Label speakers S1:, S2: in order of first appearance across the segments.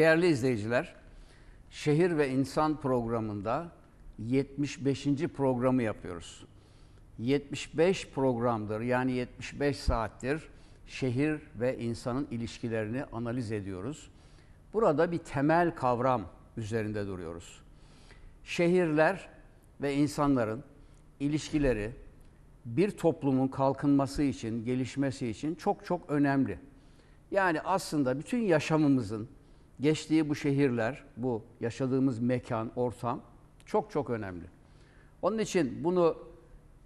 S1: Değerli izleyiciler, Şehir ve İnsan programında 75. programı yapıyoruz. 75 programdır yani 75 saattir şehir ve insanın ilişkilerini analiz ediyoruz. Burada bir temel kavram üzerinde duruyoruz. Şehirler ve insanların ilişkileri bir toplumun kalkınması için, gelişmesi için çok çok önemli. Yani aslında bütün yaşamımızın geçtiği bu şehirler, bu yaşadığımız mekan, ortam çok çok önemli. Onun için bunu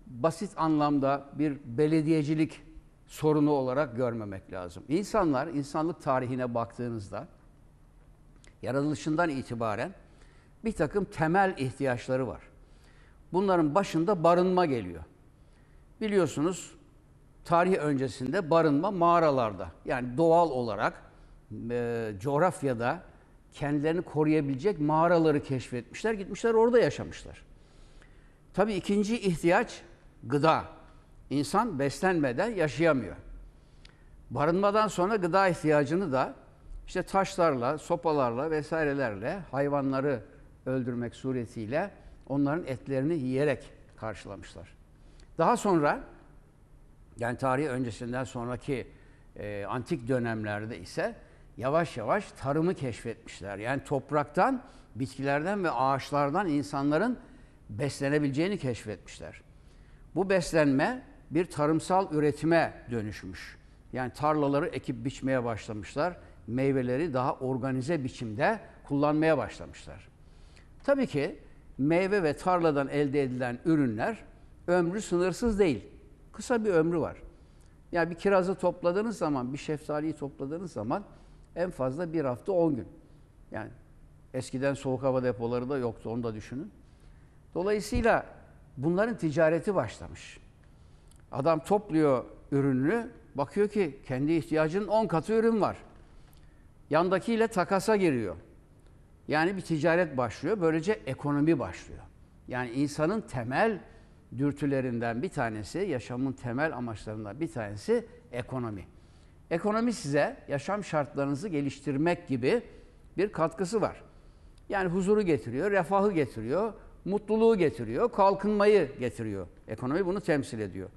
S1: basit anlamda bir belediyecilik sorunu olarak görmemek lazım. İnsanlar, insanlık tarihine baktığınızda yaratılışından itibaren bir takım temel ihtiyaçları var. Bunların başında barınma geliyor. Biliyorsunuz tarih öncesinde barınma mağaralarda yani doğal olarak e, coğrafyada kendilerini koruyabilecek mağaraları keşfetmişler. Gitmişler orada yaşamışlar. Tabii ikinci ihtiyaç gıda. İnsan beslenmeden yaşayamıyor. Barınmadan sonra gıda ihtiyacını da işte taşlarla, sopalarla vesairelerle hayvanları öldürmek suretiyle onların etlerini yiyerek karşılamışlar. Daha sonra yani tarih öncesinden sonraki e, antik dönemlerde ise yavaş yavaş tarımı keşfetmişler. Yani topraktan, bitkilerden ve ağaçlardan insanların beslenebileceğini keşfetmişler. Bu beslenme bir tarımsal üretime dönüşmüş. Yani tarlaları ekip biçmeye başlamışlar. Meyveleri daha organize biçimde kullanmaya başlamışlar. Tabii ki meyve ve tarladan elde edilen ürünler ömrü sınırsız değil. Kısa bir ömrü var. Yani bir kirazı topladığınız zaman, bir şeftaliyi topladığınız zaman en fazla bir hafta on gün. Yani eskiden soğuk hava depoları da yoktu, onu da düşünün. Dolayısıyla bunların ticareti başlamış. Adam topluyor ürününü, bakıyor ki kendi ihtiyacının 10 katı ürün var. Yandakiyle takasa giriyor. Yani bir ticaret başlıyor, böylece ekonomi başlıyor. Yani insanın temel dürtülerinden bir tanesi, yaşamın temel amaçlarından bir tanesi ekonomi. Ekonomi size yaşam şartlarınızı geliştirmek gibi bir katkısı var. Yani huzuru getiriyor, refahı getiriyor, mutluluğu getiriyor, kalkınmayı getiriyor. Ekonomi bunu temsil ediyor.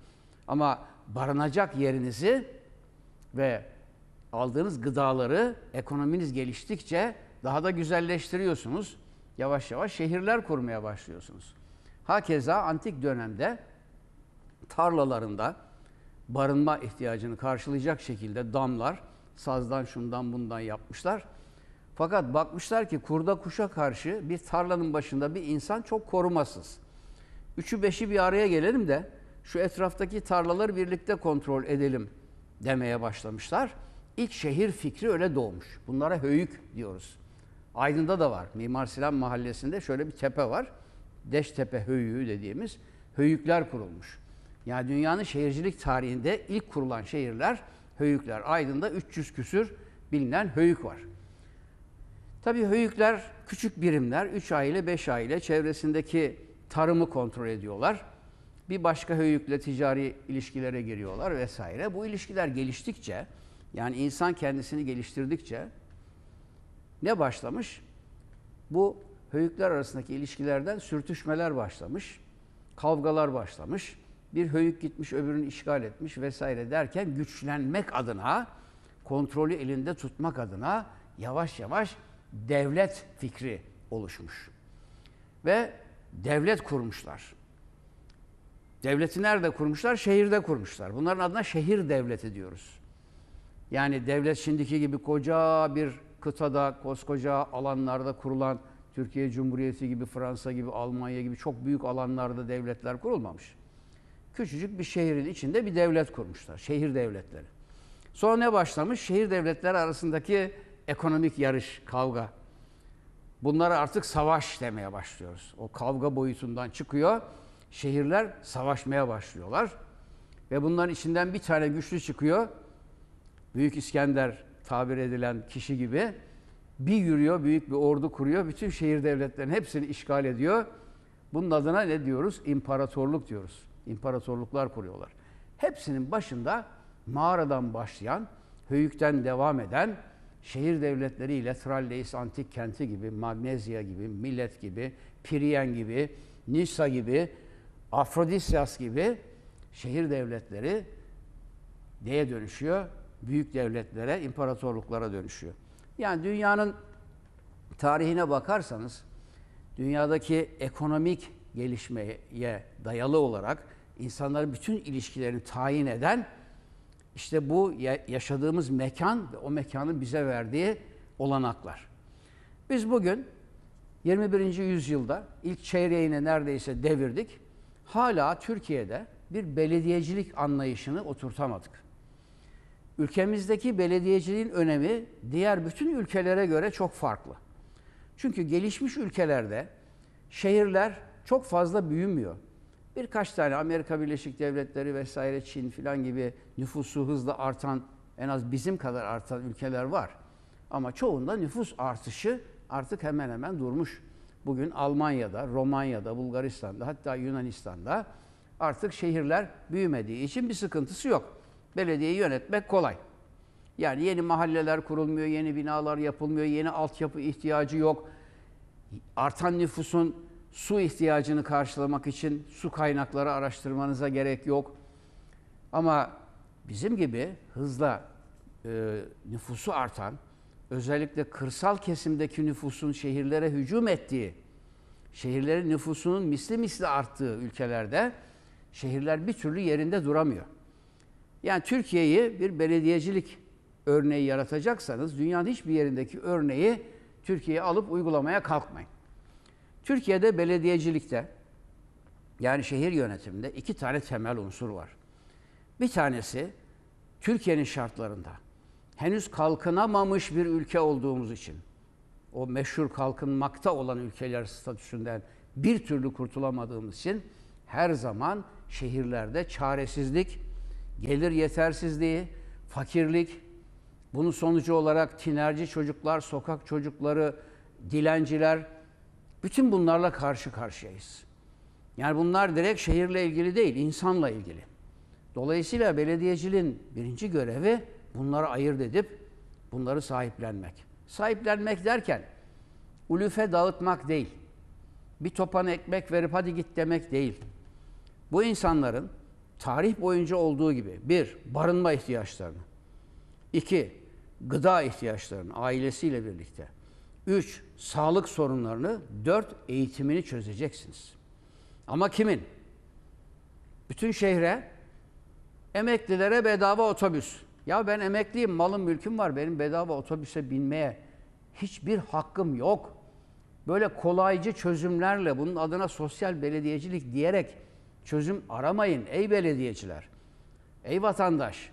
S1: Ama barınacak yerinizi ve aldığınız gıdaları ekonominiz geliştikçe daha da güzelleştiriyorsunuz. Yavaş yavaş şehirler kurmaya başlıyorsunuz. Hakeza antik dönemde tarlalarında barınma ihtiyacını karşılayacak şekilde damlar, sazdan şundan bundan yapmışlar. Fakat bakmışlar ki kurda kuşa karşı bir tarlanın başında bir insan çok korumasız. Üçü beşi bir araya gelelim de şu etraftaki tarlaları birlikte kontrol edelim demeye başlamışlar. İlk şehir fikri öyle doğmuş. Bunlara höyük diyoruz. Aydın'da da var. Mimar Sinan Mahallesi'nde şöyle bir tepe var. Deştepe Höyüğü dediğimiz höyükler kurulmuş. Yani dünyanın şehircilik tarihinde ilk kurulan şehirler höyükler. Aydın'da 300 küsür bilinen höyük var. Tabii höyükler küçük birimler, 3 aile, 5 aile çevresindeki tarımı kontrol ediyorlar. Bir başka höyükle ticari ilişkilere giriyorlar vesaire. Bu ilişkiler geliştikçe, yani insan kendisini geliştirdikçe ne başlamış? Bu höyükler arasındaki ilişkilerden sürtüşmeler başlamış, kavgalar başlamış. Bir höyük gitmiş öbürünü işgal etmiş vesaire derken güçlenmek adına, kontrolü elinde tutmak adına yavaş yavaş devlet fikri oluşmuş. Ve devlet kurmuşlar. Devleti nerede kurmuşlar? Şehirde kurmuşlar. Bunların adına şehir devleti diyoruz. Yani devlet şimdiki gibi koca bir kıtada, koskoca alanlarda kurulan Türkiye Cumhuriyeti gibi, Fransa gibi, Almanya gibi çok büyük alanlarda devletler kurulmamış. Küçücük bir şehrin içinde bir devlet kurmuşlar. Şehir devletleri. Sonra ne başlamış? Şehir devletleri arasındaki ekonomik yarış, kavga. Bunlara artık savaş demeye başlıyoruz. O kavga boyutundan çıkıyor. Şehirler savaşmaya başlıyorlar. Ve bunların içinden bir tane güçlü çıkıyor. Büyük İskender tabir edilen kişi gibi bir yürüyor, büyük bir ordu kuruyor. Bütün şehir devletlerinin hepsini işgal ediyor. Bunun adına ne diyoruz? İmparatorluk diyoruz. İmparatorluklar kuruyorlar. Hepsinin başında mağaradan başlayan, höyükten devam eden, şehir devletleriyle Tralleis antik kenti gibi, Magnezya gibi, Millet gibi, Pirien gibi, Nisa gibi, Afrodisyas gibi şehir devletleri neye dönüşüyor? Büyük devletlere, imparatorluklara dönüşüyor. Yani dünyanın tarihine bakarsanız dünyadaki ekonomik gelişmeye dayalı olarak insanların bütün ilişkilerini tayin eden işte bu yaşadığımız mekan ve o mekanın bize verdiği olanaklar. Biz bugün 21. yüzyılda ilk çeyreğini neredeyse devirdik. Hala Türkiye'de bir belediyecilik anlayışını oturtamadık. Ülkemizdeki belediyeciliğin önemi diğer bütün ülkelere göre çok farklı. Çünkü gelişmiş ülkelerde şehirler çok fazla büyümüyor. Birkaç tane Amerika Birleşik Devletleri vesaire Çin filan gibi nüfusu hızla artan en az bizim kadar artan ülkeler var. Ama çoğunda nüfus artışı artık hemen hemen durmuş. Bugün Almanya'da, Romanya'da, Bulgaristan'da hatta Yunanistan'da artık şehirler büyümediği için bir sıkıntısı yok. Belediyeyi yönetmek kolay. Yani yeni mahalleler kurulmuyor, yeni binalar yapılmıyor, yeni altyapı ihtiyacı yok. Artan nüfusun su ihtiyacını karşılamak için su kaynakları araştırmanıza gerek yok. Ama bizim gibi hızla e, nüfusu artan, özellikle kırsal kesimdeki nüfusun şehirlere hücum ettiği, şehirlerin nüfusunun misli misli arttığı ülkelerde şehirler bir türlü yerinde duramıyor. Yani Türkiye'yi bir belediyecilik örneği yaratacaksanız dünyanın hiçbir yerindeki örneği Türkiye'ye alıp uygulamaya kalkmayın. Türkiye'de belediyecilikte yani şehir yönetiminde iki tane temel unsur var. Bir tanesi Türkiye'nin şartlarında henüz kalkınamamış bir ülke olduğumuz için o meşhur kalkınmakta olan ülkeler statüsünden bir türlü kurtulamadığımız için her zaman şehirlerde çaresizlik, gelir yetersizliği, fakirlik, bunun sonucu olarak tinerci çocuklar, sokak çocukları, dilenciler, bütün bunlarla karşı karşıyayız. Yani bunlar direkt şehirle ilgili değil, insanla ilgili. Dolayısıyla belediyeciliğin birinci görevi bunları ayırt edip bunları sahiplenmek. Sahiplenmek derken ulufe dağıtmak değil. Bir topan ekmek verip hadi git demek değil. Bu insanların tarih boyunca olduğu gibi bir, barınma ihtiyaçlarını, iki, gıda ihtiyaçlarını ailesiyle birlikte, üç, sağlık sorunlarını, dört, eğitimini çözeceksiniz. Ama kimin? Bütün şehre emeklilere bedava otobüs. Ya ben emekliyim, malım mülküm var. Benim bedava otobüse binmeye hiçbir hakkım yok. Böyle kolaycı çözümlerle bunun adına sosyal belediyecilik diyerek çözüm aramayın ey belediyeciler. Ey vatandaş.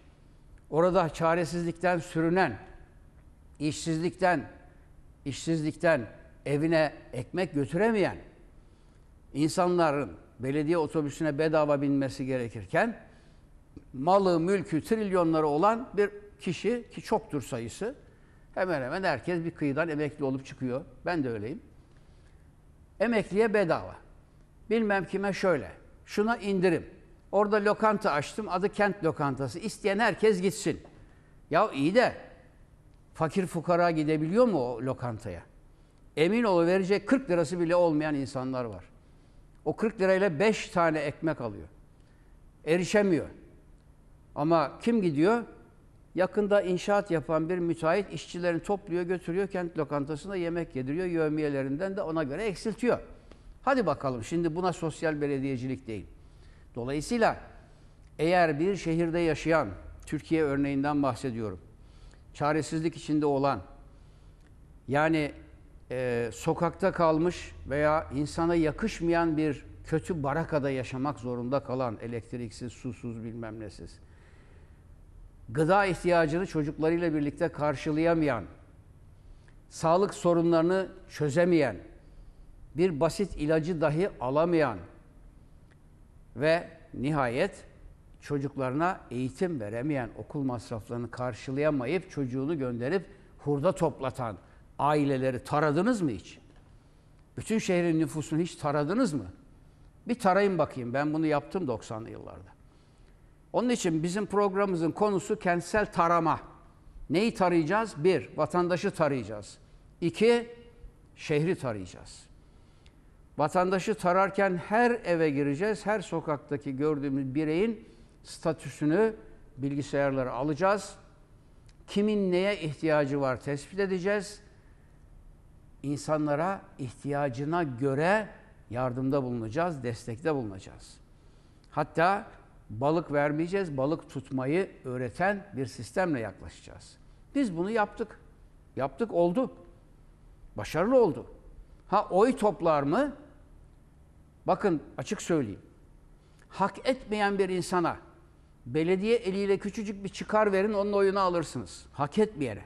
S1: Orada çaresizlikten sürünen, işsizlikten, işsizlikten evine ekmek götüremeyen insanların belediye otobüsüne bedava binmesi gerekirken malı, mülkü, trilyonları olan bir kişi ki çoktur sayısı hemen hemen herkes bir kıyıdan emekli olup çıkıyor. Ben de öyleyim. Emekliye bedava. Bilmem kime şöyle. Şuna indirim. Orada lokanta açtım. Adı kent lokantası. İsteyen herkes gitsin. Ya iyi de fakir fukara gidebiliyor mu o lokantaya? Emin ol verecek 40 lirası bile olmayan insanlar var. O 40 lirayla 5 tane ekmek alıyor. Erişemiyor. Ama kim gidiyor? Yakında inşaat yapan bir müteahhit işçilerini topluyor, götürüyor kent lokantasına yemek yediriyor. Yövmiyelerinden de ona göre eksiltiyor. Hadi bakalım şimdi buna sosyal belediyecilik değil. Dolayısıyla eğer bir şehirde yaşayan, Türkiye örneğinden bahsediyorum, çaresizlik içinde olan, yani e, sokakta kalmış veya insana yakışmayan bir kötü barakada yaşamak zorunda kalan, elektriksiz, susuz, bilmem nesiz, gıda ihtiyacını çocuklarıyla birlikte karşılayamayan, sağlık sorunlarını çözemeyen, bir basit ilacı dahi alamayan ve nihayet çocuklarına eğitim veremeyen, okul masraflarını karşılayamayıp çocuğunu gönderip hurda toplatan aileleri taradınız mı hiç? Bütün şehrin nüfusunu hiç taradınız mı? Bir tarayın bakayım. Ben bunu yaptım 90'lı yıllarda. Onun için bizim programımızın konusu kentsel tarama. Neyi tarayacağız? Bir, vatandaşı tarayacağız. İki, şehri tarayacağız. Vatandaşı tararken her eve gireceğiz. Her sokaktaki gördüğümüz bireyin statüsünü bilgisayarlara alacağız. Kimin neye ihtiyacı var tespit edeceğiz. İnsanlara ihtiyacına göre yardımda bulunacağız, destekte bulunacağız. Hatta balık vermeyeceğiz, balık tutmayı öğreten bir sistemle yaklaşacağız. Biz bunu yaptık. Yaptık oldu. Başarılı oldu. Ha oy toplar mı? Bakın açık söyleyeyim. Hak etmeyen bir insana belediye eliyle küçücük bir çıkar verin onun oyunu alırsınız. Hak etmeyene.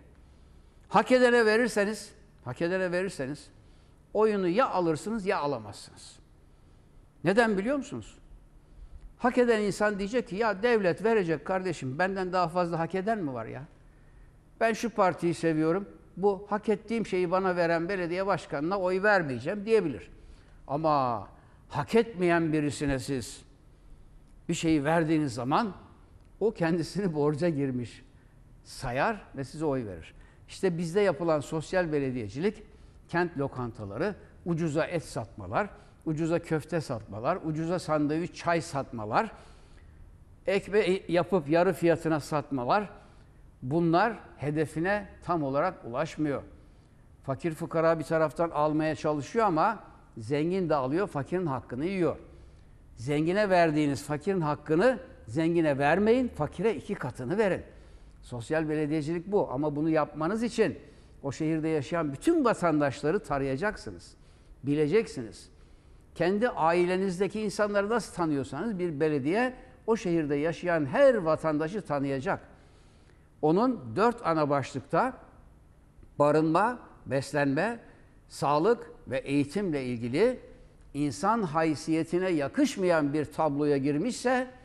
S1: Hak edene verirseniz, hak edene verirseniz oyunu ya alırsınız ya alamazsınız. Neden biliyor musunuz? Hak eden insan diyecek ki ya devlet verecek kardeşim benden daha fazla hak eden mi var ya? Ben şu partiyi seviyorum. Bu hak ettiğim şeyi bana veren belediye başkanına oy vermeyeceğim diyebilir. Ama hak etmeyen birisine siz bir şeyi verdiğiniz zaman o kendisini borca girmiş sayar ve size oy verir. İşte bizde yapılan sosyal belediyecilik, kent lokantaları, ucuza et satmalar, ucuza köfte satmalar, ucuza sandviç, çay satmalar, ekmeği yapıp yarı fiyatına satmalar, bunlar hedefine tam olarak ulaşmıyor. Fakir fukara bir taraftan almaya çalışıyor ama zengin de alıyor, fakirin hakkını yiyor. Zengine verdiğiniz fakirin hakkını zengine vermeyin, fakire iki katını verin. Sosyal belediyecilik bu ama bunu yapmanız için o şehirde yaşayan bütün vatandaşları tarayacaksınız. Bileceksiniz. Kendi ailenizdeki insanları nasıl tanıyorsanız bir belediye o şehirde yaşayan her vatandaşı tanıyacak. Onun dört ana başlıkta barınma, beslenme, sağlık ve eğitimle ilgili insan haysiyetine yakışmayan bir tabloya girmişse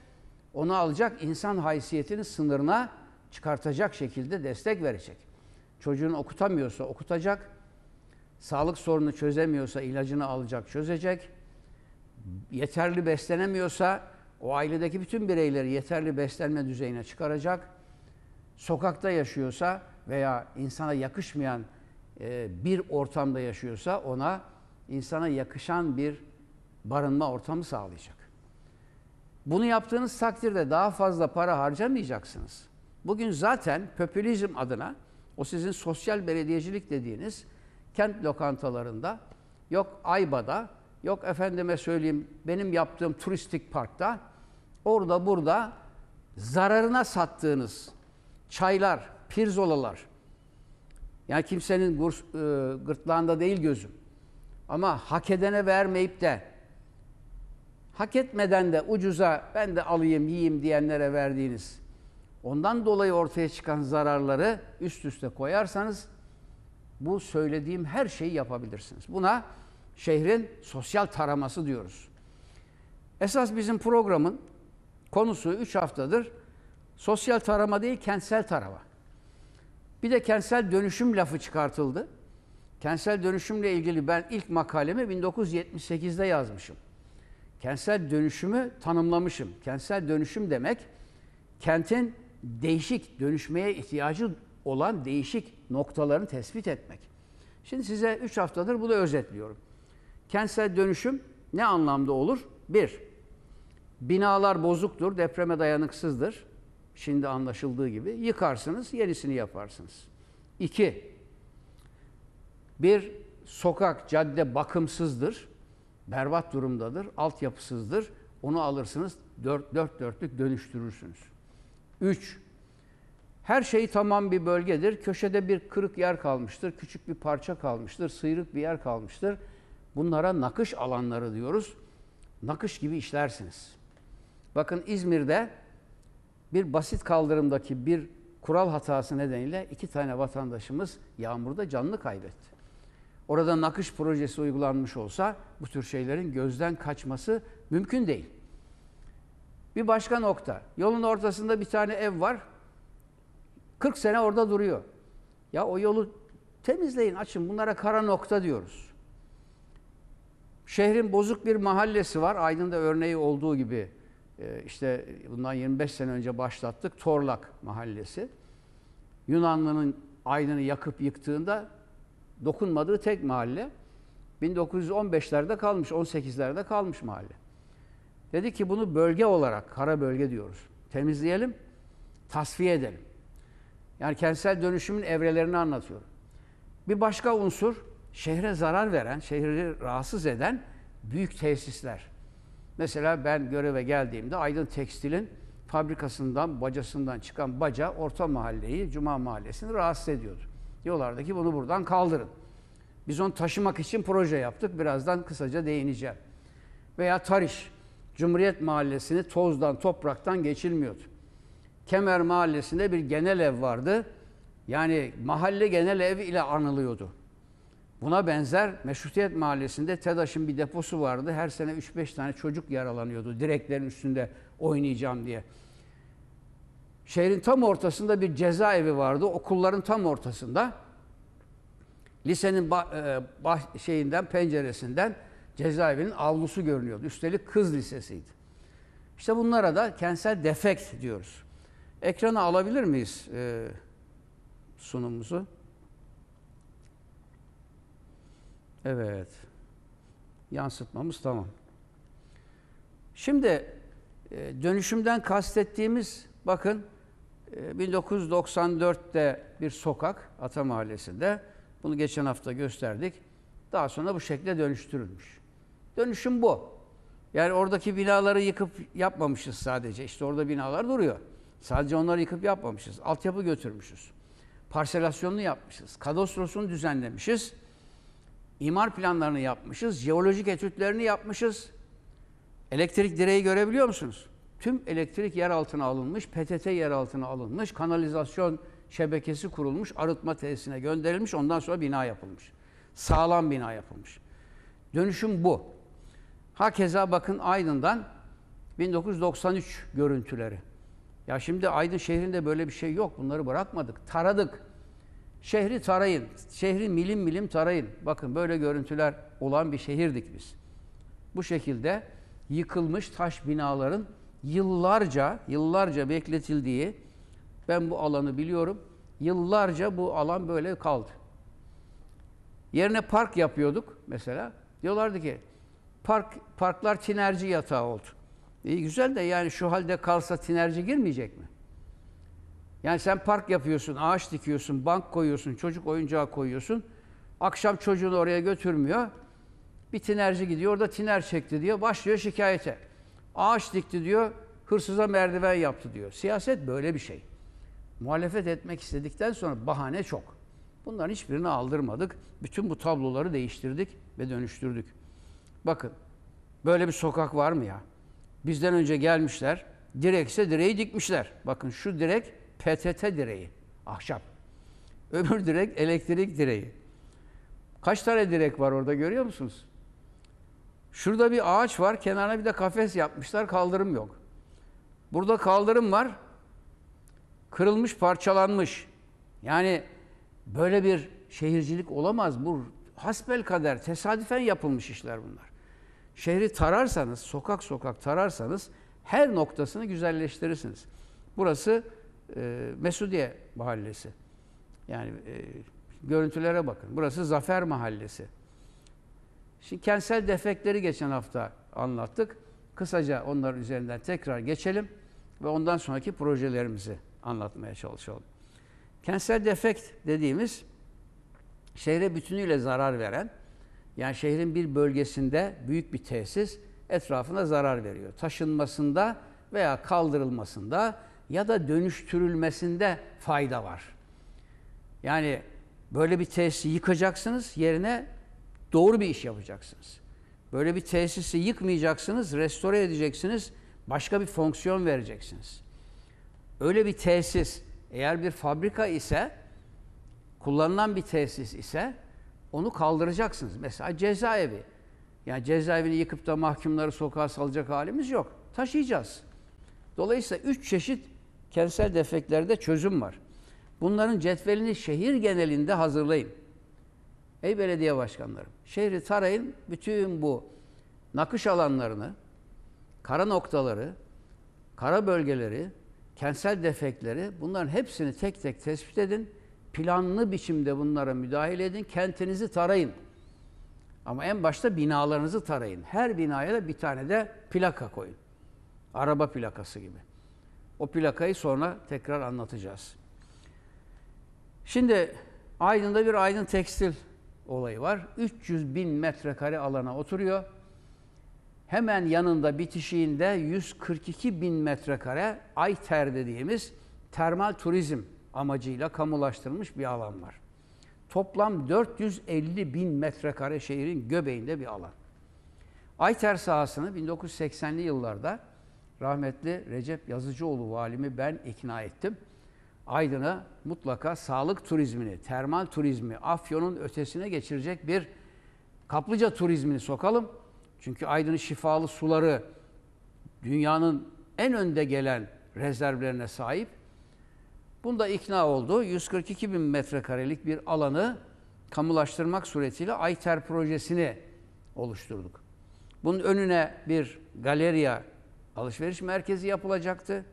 S1: onu alacak insan haysiyetinin sınırına çıkartacak şekilde destek verecek. Çocuğunu okutamıyorsa okutacak, sağlık sorunu çözemiyorsa ilacını alacak, çözecek. Yeterli beslenemiyorsa o ailedeki bütün bireyleri yeterli beslenme düzeyine çıkaracak. Sokakta yaşıyorsa veya insana yakışmayan e, bir ortamda yaşıyorsa ona insana yakışan bir barınma ortamı sağlayacak. Bunu yaptığınız takdirde daha fazla para harcamayacaksınız. Bugün zaten popülizm adına o sizin sosyal belediyecilik dediğiniz kent lokantalarında yok Ayba'da yok efendime söyleyeyim benim yaptığım turistik parkta orada burada zararına sattığınız çaylar, pirzolalar yani kimsenin e, gırtlağında değil gözüm ama hak edene vermeyip de hak etmeden de ucuza ben de alayım yiyeyim diyenlere verdiğiniz ondan dolayı ortaya çıkan zararları üst üste koyarsanız bu söylediğim her şeyi yapabilirsiniz. Buna şehrin sosyal taraması diyoruz. Esas bizim programın konusu 3 haftadır sosyal tarama değil kentsel tarama. Bir de kentsel dönüşüm lafı çıkartıldı. Kentsel dönüşümle ilgili ben ilk makalemi 1978'de yazmışım. Kentsel dönüşümü tanımlamışım. Kentsel dönüşüm demek kentin değişik dönüşmeye ihtiyacı olan değişik noktalarını tespit etmek. Şimdi size 3 haftadır bunu özetliyorum. Kentsel dönüşüm ne anlamda olur? Bir, binalar bozuktur, depreme dayanıksızdır. Şimdi anlaşıldığı gibi yıkarsınız, yenisini yaparsınız. İki, bir sokak, cadde bakımsızdır, berbat durumdadır, altyapısızdır. Onu alırsınız, dört, dört dörtlük dönüştürürsünüz. Üç, her şey tamam bir bölgedir. Köşede bir kırık yer kalmıştır, küçük bir parça kalmıştır, sıyrık bir yer kalmıştır. Bunlara nakış alanları diyoruz. Nakış gibi işlersiniz. Bakın İzmir'de bir basit kaldırımdaki bir kural hatası nedeniyle iki tane vatandaşımız yağmurda canını kaybetti. Orada nakış projesi uygulanmış olsa bu tür şeylerin gözden kaçması mümkün değil. Bir başka nokta. Yolun ortasında bir tane ev var. 40 sene orada duruyor. Ya o yolu temizleyin, açın. Bunlara kara nokta diyoruz. Şehrin bozuk bir mahallesi var. Aydın'da örneği olduğu gibi e, işte bundan 25 sene önce başlattık. Torlak Mahallesi. Yunanlı'nın Aydın'ı yakıp yıktığında dokunmadığı tek mahalle 1915'lerde kalmış, 18'lerde kalmış mahalle. Dedi ki bunu bölge olarak, kara bölge diyoruz. Temizleyelim, tasfiye edelim. Yani kentsel dönüşümün evrelerini anlatıyorum. Bir başka unsur, şehre zarar veren, şehri rahatsız eden büyük tesisler. Mesela ben göreve geldiğimde Aydın Tekstil'in fabrikasından, bacasından çıkan baca Orta Mahalleyi, Cuma Mahallesi'ni rahatsız ediyordu. Diyorlardı ki bunu buradan kaldırın. Biz onu taşımak için proje yaptık. Birazdan kısaca değineceğim. Veya Tariş, Cumhuriyet Mahallesi'ni tozdan, topraktan geçilmiyordu. Kemer Mahallesi'nde bir genel ev vardı. Yani mahalle genel ev ile anılıyordu. Buna benzer Meşrutiyet Mahallesi'nde TEDAŞ'ın bir deposu vardı. Her sene 3-5 tane çocuk yaralanıyordu direklerin üstünde oynayacağım diye. Şehrin tam ortasında bir cezaevi vardı. Okulların tam ortasında. Lisenin e, bah, şeyinden penceresinden cezaevinin avlusu görünüyordu. Üstelik kız lisesiydi. İşte bunlara da kentsel defekt diyoruz. Ekrana alabilir miyiz e, sunumumuzu? Evet. Yansıtmamız tamam. Şimdi e, dönüşümden kastettiğimiz bakın 1994'te bir sokak Ata Mahallesi'nde bunu geçen hafta gösterdik. Daha sonra bu şekilde dönüştürülmüş. Dönüşüm bu. Yani oradaki binaları yıkıp yapmamışız sadece. İşte orada binalar duruyor. Sadece onları yıkıp yapmamışız. Altyapı götürmüşüz. Parselasyonunu yapmışız. Kadastrosunu düzenlemişiz. İmar planlarını yapmışız. Jeolojik etütlerini yapmışız. Elektrik direği görebiliyor musunuz? Tüm elektrik yer altına alınmış, PTT yer altına alınmış, kanalizasyon şebekesi kurulmuş, arıtma tesisine gönderilmiş, ondan sonra bina yapılmış. Sağlam bina yapılmış. Dönüşüm bu. Hakeza bakın Aydın'dan 1993 görüntüleri. Ya şimdi Aydın şehrinde böyle bir şey yok. Bunları bırakmadık. Taradık. Şehri tarayın. Şehri milim milim tarayın. Bakın böyle görüntüler olan bir şehirdik biz. Bu şekilde yıkılmış taş binaların yıllarca, yıllarca bekletildiği, ben bu alanı biliyorum, yıllarca bu alan böyle kaldı. Yerine park yapıyorduk mesela. Diyorlardı ki, park parklar tinerci yatağı oldu. İyi güzel de yani şu halde kalsa tinerci girmeyecek mi? Yani sen park yapıyorsun, ağaç dikiyorsun, bank koyuyorsun, çocuk oyuncağı koyuyorsun. Akşam çocuğunu oraya götürmüyor. Bir tinerci gidiyor, orada tiner çekti diyor. Başlıyor şikayete. Ağaç dikti diyor, hırsıza merdiven yaptı diyor. Siyaset böyle bir şey. Muhalefet etmek istedikten sonra bahane çok. Bunların hiçbirini aldırmadık. Bütün bu tabloları değiştirdik ve dönüştürdük. Bakın, böyle bir sokak var mı ya? Bizden önce gelmişler, direkse direği dikmişler. Bakın şu direk PTT direği, ahşap. Öbür direk elektrik direği. Kaç tane direk var orada görüyor musunuz? Şurada bir ağaç var, kenarına bir de kafes yapmışlar, kaldırım yok. Burada kaldırım var, kırılmış, parçalanmış. Yani böyle bir şehircilik olamaz. Bu hasbel kader, tesadüfen yapılmış işler bunlar. Şehri tararsanız, sokak sokak tararsanız her noktasını güzelleştirirsiniz. Burası e, Mesudiye Mahallesi. Yani e, görüntülere bakın. Burası Zafer Mahallesi. Şimdi kentsel defekleri geçen hafta anlattık. Kısaca onlar üzerinden tekrar geçelim ve ondan sonraki projelerimizi anlatmaya çalışalım. Kentsel defekt dediğimiz şehre bütünüyle zarar veren, yani şehrin bir bölgesinde büyük bir tesis etrafına zarar veriyor. Taşınmasında veya kaldırılmasında ya da dönüştürülmesinde fayda var. Yani böyle bir tesisi yıkacaksınız, yerine doğru bir iş yapacaksınız. Böyle bir tesisi yıkmayacaksınız, restore edeceksiniz, başka bir fonksiyon vereceksiniz. Öyle bir tesis eğer bir fabrika ise, kullanılan bir tesis ise onu kaldıracaksınız. Mesela cezaevi. Yani cezaevini yıkıp da mahkumları sokağa salacak halimiz yok. Taşıyacağız. Dolayısıyla üç çeşit kentsel defeklerde çözüm var. Bunların cetvelini şehir genelinde hazırlayın. Ey belediye başkanlarım, şehri tarayın, bütün bu nakış alanlarını, kara noktaları, kara bölgeleri, kentsel defekleri bunların hepsini tek tek tespit edin. Planlı biçimde bunlara müdahale edin. Kentinizi tarayın. Ama en başta binalarınızı tarayın. Her binaya da bir tane de plaka koyun. Araba plakası gibi. O plakayı sonra tekrar anlatacağız. Şimdi Aydın'da bir Aydın Tekstil olayı var. 300 bin metrekare alana oturuyor. Hemen yanında bitişiğinde 142 bin metrekare Ayter dediğimiz termal turizm amacıyla kamulaştırılmış bir alan var. Toplam 450 bin metrekare şehrin göbeğinde bir alan. Ayter sahasını 1980'li yıllarda rahmetli Recep Yazıcıoğlu valimi ben ikna ettim. Aydın'a mutlaka sağlık turizmini, termal turizmi, Afyon'un ötesine geçirecek bir kaplıca turizmini sokalım. Çünkü Aydın'ın şifalı suları dünyanın en önde gelen rezervlerine sahip. Bunda ikna oldu. 142 bin metrekarelik bir alanı kamulaştırmak suretiyle Ayter projesini oluşturduk. Bunun önüne bir galeriya alışveriş merkezi yapılacaktı.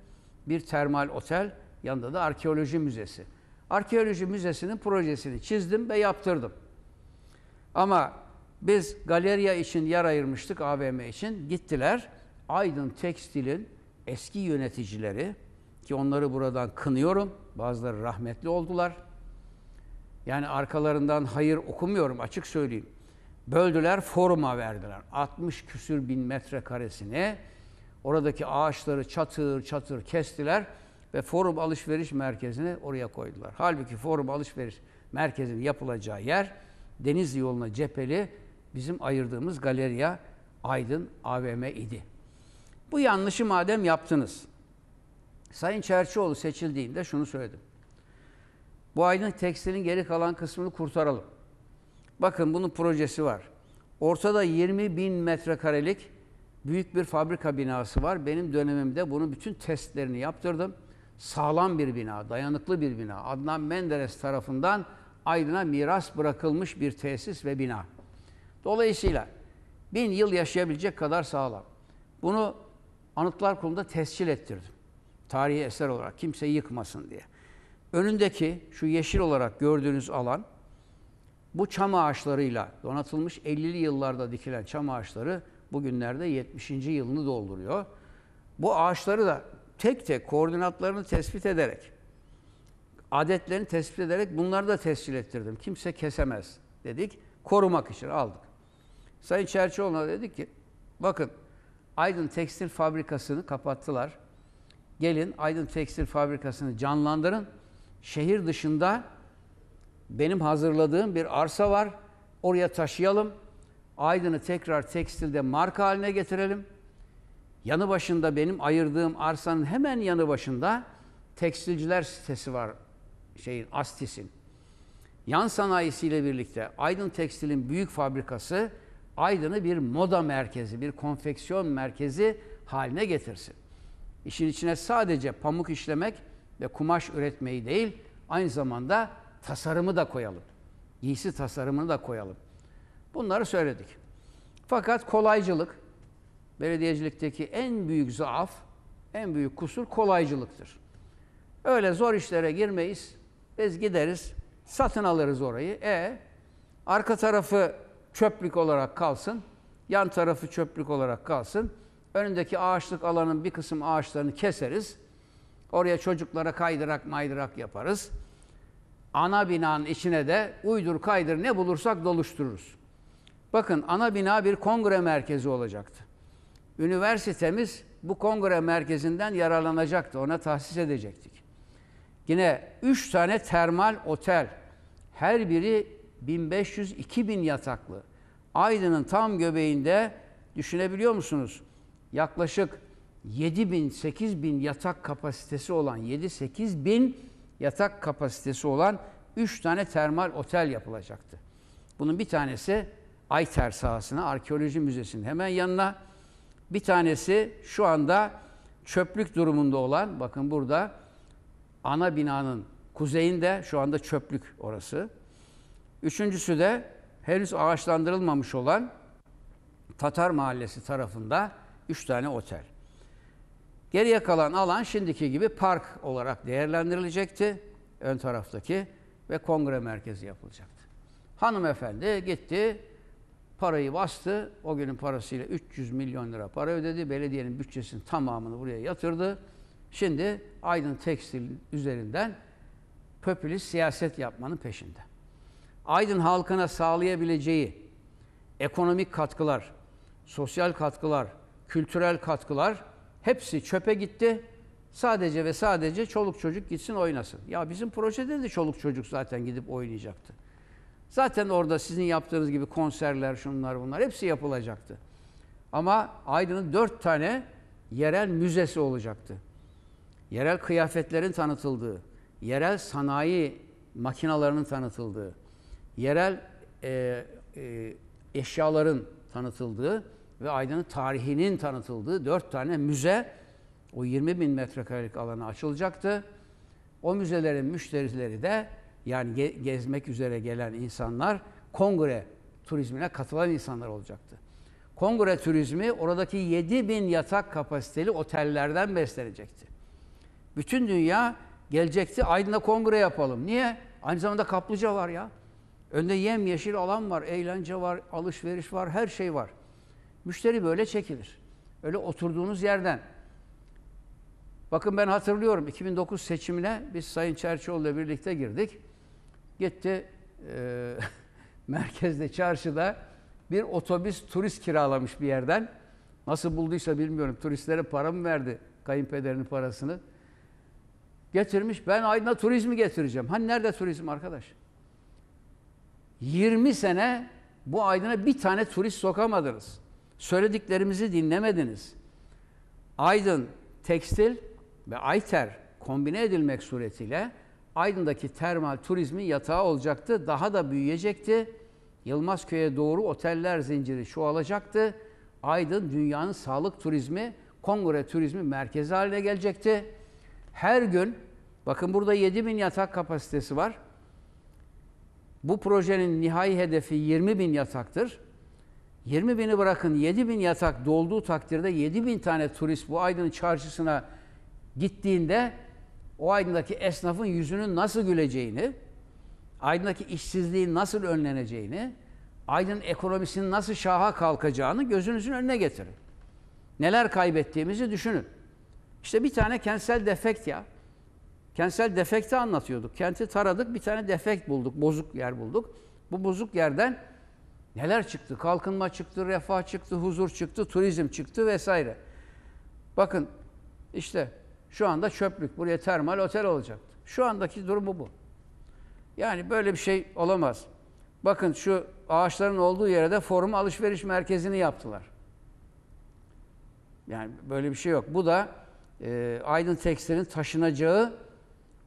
S1: Bir termal otel, yanında da arkeoloji müzesi. Arkeoloji müzesinin projesini çizdim ve yaptırdım. Ama biz galeriya için yer ayırmıştık AVM için. Gittiler. Aydın Tekstil'in eski yöneticileri ki onları buradan kınıyorum. Bazıları rahmetli oldular. Yani arkalarından hayır okumuyorum açık söyleyeyim. Böldüler, foruma verdiler. 60 küsür bin metrekaresini oradaki ağaçları çatır çatır kestiler ve forum alışveriş merkezini oraya koydular. Halbuki forum alışveriş merkezinin yapılacağı yer Denizli yoluna cepheli bizim ayırdığımız galeriya Aydın AVM idi. Bu yanlışı madem yaptınız, Sayın Çerçioğlu seçildiğinde şunu söyledim. Bu Aydın Tekstil'in geri kalan kısmını kurtaralım. Bakın bunun projesi var. Ortada 20 bin metrekarelik büyük bir fabrika binası var. Benim dönemimde bunun bütün testlerini yaptırdım. Sağlam bir bina, dayanıklı bir bina. Adnan Menderes tarafından Aydın'a miras bırakılmış bir tesis ve bina. Dolayısıyla bin yıl yaşayabilecek kadar sağlam. Bunu Anıtlar Kurulu'nda tescil ettirdim. Tarihi eser olarak kimse yıkmasın diye. Önündeki şu yeşil olarak gördüğünüz alan bu çam ağaçlarıyla donatılmış 50'li yıllarda dikilen çam ağaçları bugünlerde 70. yılını dolduruyor. Bu ağaçları da tek tek koordinatlarını tespit ederek, adetlerini tespit ederek bunları da tescil ettirdim. Kimse kesemez dedik. Korumak için aldık. Sayın Çerçioğlu'na dedik ki, bakın Aydın Tekstil Fabrikası'nı kapattılar. Gelin Aydın Tekstil Fabrikası'nı canlandırın. Şehir dışında benim hazırladığım bir arsa var. Oraya taşıyalım. Aydın'ı tekrar tekstilde marka haline getirelim. Yanı başında benim ayırdığım arsanın hemen yanı başında tekstilciler sitesi var. Şeyin Astis'in. Yan sanayisiyle birlikte Aydın Tekstil'in büyük fabrikası Aydın'ı bir moda merkezi, bir konfeksiyon merkezi haline getirsin. İşin içine sadece pamuk işlemek ve kumaş üretmeyi değil, aynı zamanda tasarımı da koyalım. Giysi tasarımını da koyalım. Bunları söyledik. Fakat kolaycılık, belediyecilikteki en büyük zaaf, en büyük kusur kolaycılıktır. Öyle zor işlere girmeyiz. Biz gideriz, satın alırız orayı. E arka tarafı çöplük olarak kalsın, yan tarafı çöplük olarak kalsın. Önündeki ağaçlık alanın bir kısım ağaçlarını keseriz. Oraya çocuklara kaydırak maydırak yaparız. Ana binanın içine de uydur kaydır ne bulursak doluştururuz. Bakın ana bina bir kongre merkezi olacaktı. Üniversitemiz bu kongre merkezinden yararlanacaktı. Ona tahsis edecektik. Yine üç tane termal otel. Her biri 1500-2000 yataklı. Aydın'ın tam göbeğinde düşünebiliyor musunuz? Yaklaşık 7 bin, 8 bin yatak kapasitesi olan, 7-8 bin yatak kapasitesi olan 3 tane termal otel yapılacaktı. Bunun bir tanesi Ayter sahasına, arkeoloji müzesinin hemen yanına. Bir tanesi şu anda çöplük durumunda olan, bakın burada ana binanın kuzeyinde şu anda çöplük orası. Üçüncüsü de henüz ağaçlandırılmamış olan Tatar Mahallesi tarafında üç tane otel. Geriye kalan alan şimdiki gibi park olarak değerlendirilecekti. Ön taraftaki ve kongre merkezi yapılacaktı. Hanımefendi gitti, parayı bastı. O günün parasıyla 300 milyon lira para ödedi. Belediyenin bütçesinin tamamını buraya yatırdı. Şimdi Aydın Tekstil üzerinden popülist siyaset yapmanın peşinde. Aydın halkına sağlayabileceği ekonomik katkılar, sosyal katkılar, kültürel katkılar hepsi çöpe gitti. Sadece ve sadece çoluk çocuk gitsin oynasın. Ya bizim projede de çoluk çocuk zaten gidip oynayacaktı. Zaten orada sizin yaptığınız gibi konserler, şunlar bunlar hepsi yapılacaktı. Ama Aydın'ın dört tane yerel müzesi olacaktı. Yerel kıyafetlerin tanıtıldığı, yerel sanayi makinalarının tanıtıldığı, yerel e, e, eşyaların tanıtıldığı ve Aydın'ın tarihinin tanıtıldığı dört tane müze o 20 bin metrekarelik alana açılacaktı. O müzelerin müşterileri de yani ge- gezmek üzere gelen insanlar kongre turizmine katılan insanlar olacaktı. Kongre turizmi oradaki 7 bin yatak kapasiteli otellerden beslenecekti. Bütün dünya gelecekti Aydın'da kongre yapalım. Niye? Aynı zamanda kaplıca var ya. Önde yem yeşil alan var, eğlence var, alışveriş var, her şey var. Müşteri böyle çekilir. Öyle oturduğunuz yerden. Bakın ben hatırlıyorum 2009 seçimine biz Sayın Çerçioğlu ile birlikte girdik. Gitti e, merkezde, çarşıda bir otobüs turist kiralamış bir yerden. Nasıl bulduysa bilmiyorum. Turistlere para mı verdi? Kayınpederinin parasını. Getirmiş. Ben Aydın'a turizmi getireceğim. Hani nerede turizm arkadaş? 20 sene bu Aydın'a bir tane turist sokamadınız. Söylediklerimizi dinlemediniz. Aydın tekstil ve Ayter kombine edilmek suretiyle Aydın'daki termal turizmin yatağı olacaktı. Daha da büyüyecekti. Yılmazköy'e doğru oteller zinciri çoğalacaktı. Aydın dünyanın sağlık turizmi, kongre turizmi merkezi haline gelecekti. Her gün, bakın burada 7 bin yatak kapasitesi var. Bu projenin nihai hedefi 20 bin yataktır. 20 bini bırakın 7 bin yatak dolduğu takdirde 7 bin tane turist bu Aydın çarşısına gittiğinde o Aydın'daki esnafın yüzünün nasıl güleceğini, Aydın'daki işsizliğin nasıl önleneceğini, Aydın ekonomisinin nasıl şaha kalkacağını gözünüzün önüne getirin. Neler kaybettiğimizi düşünün. İşte bir tane kentsel defekt ya. Kentsel defekti anlatıyorduk. Kenti taradık, bir tane defekt bulduk, bozuk yer bulduk. Bu bozuk yerden neler çıktı? Kalkınma çıktı, refah çıktı, huzur çıktı, turizm çıktı vesaire. Bakın işte şu anda çöplük, buraya termal otel olacaktı. Şu andaki durumu bu. Yani böyle bir şey olamaz. Bakın şu ağaçların olduğu yere de forum alışveriş merkezini yaptılar. Yani böyle bir şey yok. Bu da e, Aydın Tekstil'in taşınacağı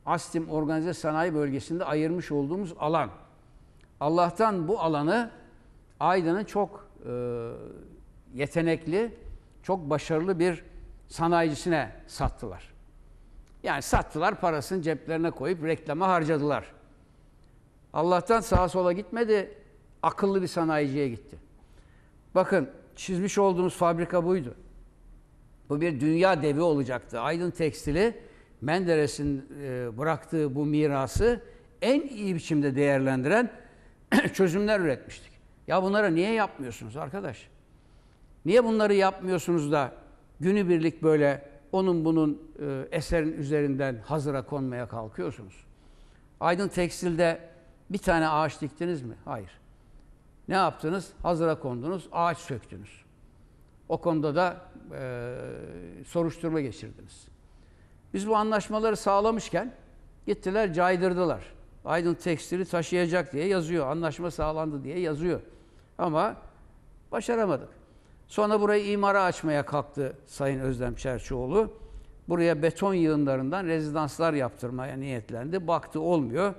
S1: Astim Organize Sanayi Bölgesi'nde ayırmış olduğumuz alan. Allah'tan bu alanı Aydın'ın çok e, yetenekli, çok başarılı bir sanayicisine sattılar. Yani sattılar, parasını ceplerine koyup reklama harcadılar. Allah'tan sağa sola gitmedi, akıllı bir sanayiciye gitti. Bakın çizmiş olduğunuz fabrika buydu. Bu bir dünya devi olacaktı. Aydın Tekstili Menderes'in e, bıraktığı bu mirası en iyi biçimde değerlendiren çözümler üretmiştik. Ya bunları niye yapmıyorsunuz arkadaş? Niye bunları yapmıyorsunuz da günübirlik böyle onun bunun e, eserin üzerinden hazıra konmaya kalkıyorsunuz? Aydın Tekstil'de bir tane ağaç diktiniz mi? Hayır. Ne yaptınız? Hazıra kondunuz, ağaç söktünüz. O konuda da e, soruşturma geçirdiniz. Biz bu anlaşmaları sağlamışken gittiler caydırdılar. Aydın tekstili taşıyacak diye yazıyor. Anlaşma sağlandı diye yazıyor. Ama başaramadık. Sonra burayı imara açmaya kalktı Sayın Özlem Çerçioğlu. Buraya beton yığınlarından rezidanslar yaptırmaya niyetlendi. Baktı olmuyor.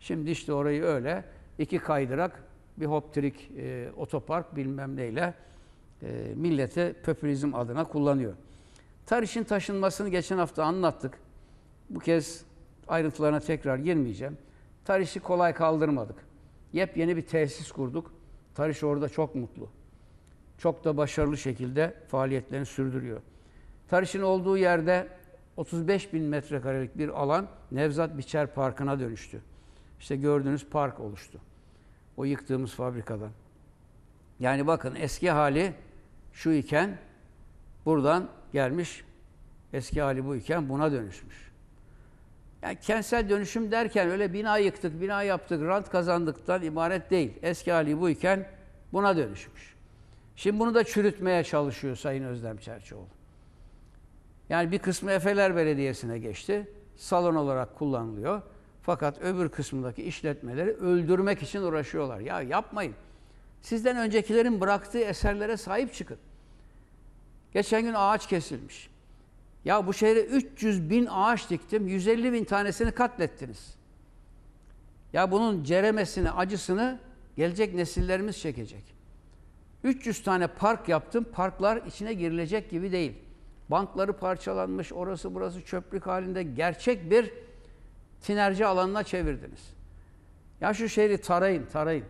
S1: Şimdi işte orayı öyle iki kaydırak bir hoptrik e, otopark bilmem neyle e, millete popülizm adına kullanıyor. Tarişin taşınmasını geçen hafta anlattık. Bu kez ayrıntılarına tekrar girmeyeceğim. Tarişi kolay kaldırmadık. Yepyeni bir tesis kurduk. Tariş orada çok mutlu. Çok da başarılı şekilde faaliyetlerini sürdürüyor. Tarış'ın olduğu yerde 35 bin metrekarelik bir alan Nevzat Biçer Parkı'na dönüştü. İşte gördüğünüz park oluştu. O yıktığımız fabrikadan. Yani bakın eski hali şu iken buradan gelmiş eski hali bu iken buna dönüşmüş. Yani kentsel dönüşüm derken öyle bina yıktık, bina yaptık, rant kazandıktan ibaret değil. Eski hali bu iken buna dönüşmüş. Şimdi bunu da çürütmeye çalışıyor Sayın Özlem Çerçioğlu. Yani bir kısmı Efeler Belediyesi'ne geçti. Salon olarak kullanılıyor. Fakat öbür kısmındaki işletmeleri öldürmek için uğraşıyorlar. Ya yapmayın. Sizden öncekilerin bıraktığı eserlere sahip çıkın. Geçen gün ağaç kesilmiş. Ya bu şehre 300 bin ağaç diktim, 150 bin tanesini katlettiniz. Ya bunun ceremesini, acısını gelecek nesillerimiz çekecek. 300 tane park yaptım, parklar içine girilecek gibi değil. Bankları parçalanmış, orası burası çöplük halinde gerçek bir tinerci alanına çevirdiniz. Ya şu şehri tarayın, tarayın.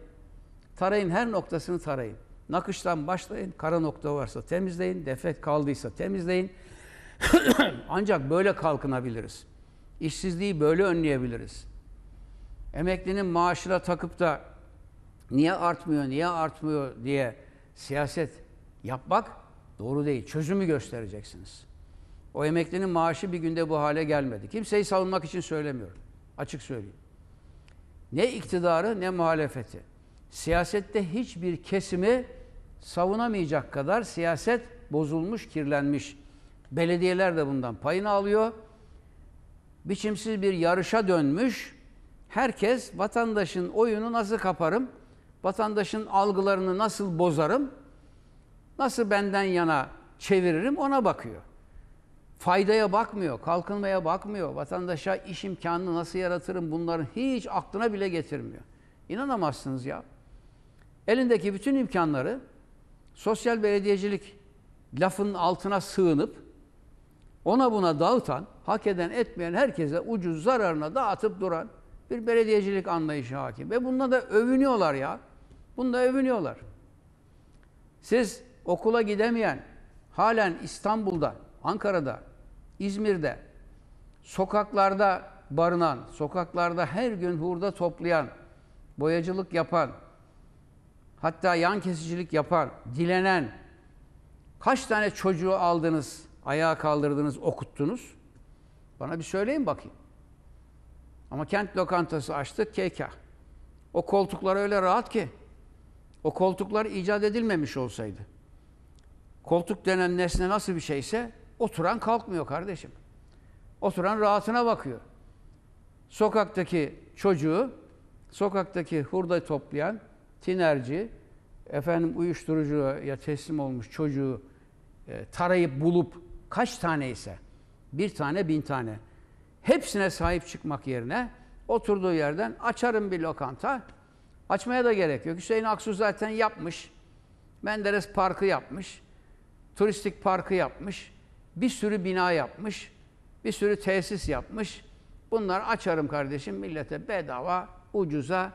S1: Tarayın, her noktasını tarayın. Nakıştan başlayın, kara nokta varsa temizleyin, defekt kaldıysa temizleyin. Ancak böyle kalkınabiliriz. İşsizliği böyle önleyebiliriz. Emeklinin maaşına takıp da niye artmıyor, niye artmıyor diye siyaset yapmak doğru değil. Çözümü göstereceksiniz. O emeklinin maaşı bir günde bu hale gelmedi. Kimseyi savunmak için söylemiyorum. Açık söyleyeyim. Ne iktidarı ne muhalefeti. Siyasette hiçbir kesimi savunamayacak kadar siyaset bozulmuş, kirlenmiş. Belediyeler de bundan payını alıyor. Biçimsiz bir yarışa dönmüş. Herkes vatandaşın oyunu nasıl kaparım, vatandaşın algılarını nasıl bozarım, nasıl benden yana çeviririm ona bakıyor. Faydaya bakmıyor, kalkınmaya bakmıyor, vatandaşa iş imkanını nasıl yaratırım bunların hiç aklına bile getirmiyor. İnanamazsınız ya. Elindeki bütün imkanları sosyal belediyecilik lafının altına sığınıp ona buna dağıtan, hak eden etmeyen herkese ucuz zararına dağıtıp duran bir belediyecilik anlayışı hakim. Ve bununla da övünüyorlar ya. Bunda övünüyorlar. Siz okula gidemeyen, halen İstanbul'da, Ankara'da, İzmir'de, sokaklarda barınan, sokaklarda her gün hurda toplayan, boyacılık yapan, hatta yan kesicilik yapan, dilenen, kaç tane çocuğu aldınız, ayağa kaldırdınız, okuttunuz? Bana bir söyleyin bakayım. Ama kent lokantası açtık KK. O koltuklar öyle rahat ki. O koltuklar icat edilmemiş olsaydı. Koltuk denen nesne nasıl bir şeyse oturan kalkmıyor kardeşim. Oturan rahatına bakıyor. Sokaktaki çocuğu, sokaktaki hurda toplayan tinerci, efendim uyuşturucuya teslim olmuş çocuğu e, tarayıp bulup kaç tane ise bir tane bin tane hepsine sahip çıkmak yerine oturduğu yerden açarım bir lokanta. Açmaya da gerek yok. Hüseyin Aksu zaten yapmış. Menderes Parkı yapmış. Turistik parkı yapmış. Bir sürü bina yapmış. Bir sürü tesis yapmış. Bunlar açarım kardeşim millete bedava, ucuza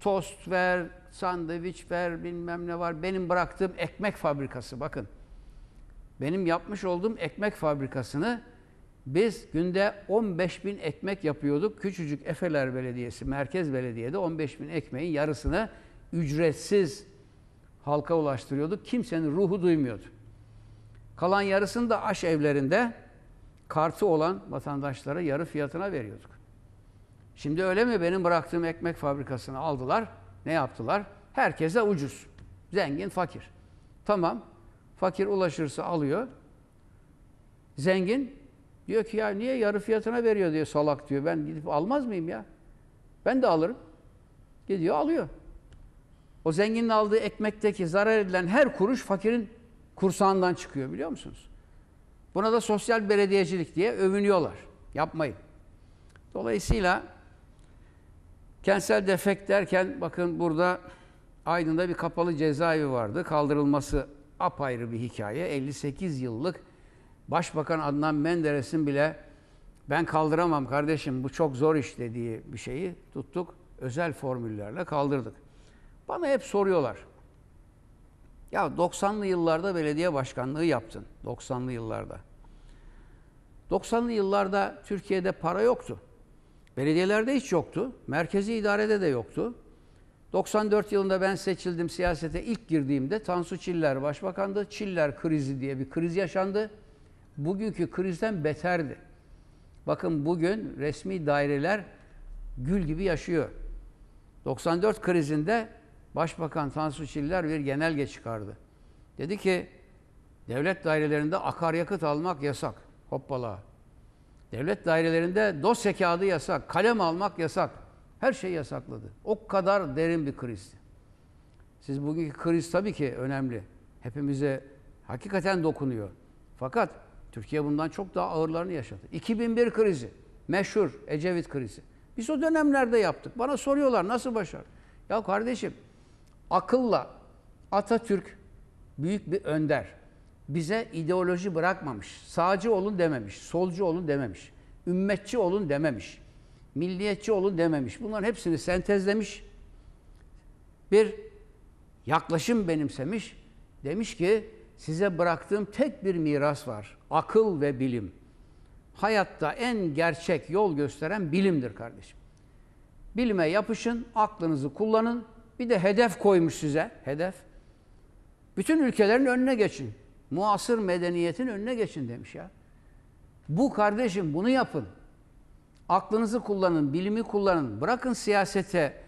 S1: tost ver, sandviç ver, bilmem ne var. Benim bıraktığım ekmek fabrikası bakın. Benim yapmış olduğum ekmek fabrikasını biz günde 15 bin ekmek yapıyorduk. Küçücük Efeler Belediyesi, Merkez Belediye'de 15 bin ekmeğin yarısını ücretsiz halka ulaştırıyorduk. Kimsenin ruhu duymuyordu. Kalan yarısını da aş evlerinde kartı olan vatandaşlara yarı fiyatına veriyorduk. Şimdi öyle mi? Benim bıraktığım ekmek fabrikasını aldılar. Ne yaptılar? Herkese ucuz. Zengin, fakir. Tamam. Fakir ulaşırsa alıyor. Zengin diyor ki ya niye yarı fiyatına veriyor diyor salak diyor. Ben gidip almaz mıyım ya? Ben de alırım. Gidiyor alıyor. O zenginin aldığı ekmekteki zarar edilen her kuruş fakirin kursağından çıkıyor biliyor musunuz? Buna da sosyal belediyecilik diye övünüyorlar. Yapmayın. Dolayısıyla kentsel defekt derken bakın burada Aydın'da bir kapalı cezaevi vardı. Kaldırılması apayrı bir hikaye. 58 yıllık Başbakan Adnan Menderes'in bile ben kaldıramam kardeşim bu çok zor iş dediği bir şeyi tuttuk. Özel formüllerle kaldırdık. Bana hep soruyorlar. Ya 90'lı yıllarda belediye başkanlığı yaptın. 90'lı yıllarda. 90'lı yıllarda Türkiye'de para yoktu. Belediyelerde hiç yoktu. Merkezi idarede de yoktu. 94 yılında ben seçildim siyasete ilk girdiğimde Tansu Çiller başbakandı. Çiller krizi diye bir kriz yaşandı. Bugünkü krizden beterdi. Bakın bugün resmi daireler gül gibi yaşıyor. 94 krizinde Başbakan Tansu Çiller bir genelge çıkardı. Dedi ki devlet dairelerinde akaryakıt almak yasak. Hoppala. Devlet dairelerinde dosya kağıdı yasak, kalem almak yasak. Her şey yasakladı. O kadar derin bir krizdi. Siz bugünkü kriz tabii ki önemli. Hepimize hakikaten dokunuyor. Fakat Türkiye bundan çok daha ağırlarını yaşadı. 2001 krizi, meşhur Ecevit krizi. Biz o dönemlerde yaptık. Bana soruyorlar nasıl başar? Ya kardeşim akılla Atatürk büyük bir önder. Bize ideoloji bırakmamış. Sağcı olun dememiş. Solcu olun dememiş. Ümmetçi olun dememiş. Milliyetçi olun dememiş. Bunların hepsini sentezlemiş. Bir yaklaşım benimsemiş. Demiş ki size bıraktığım tek bir miras var. Akıl ve bilim. Hayatta en gerçek yol gösteren bilimdir kardeşim. Bilime yapışın, aklınızı kullanın. Bir de hedef koymuş size. Hedef. Bütün ülkelerin önüne geçin. Muasır medeniyetin önüne geçin demiş ya. Bu kardeşim bunu yapın. Aklınızı kullanın, bilimi kullanın. Bırakın siyasete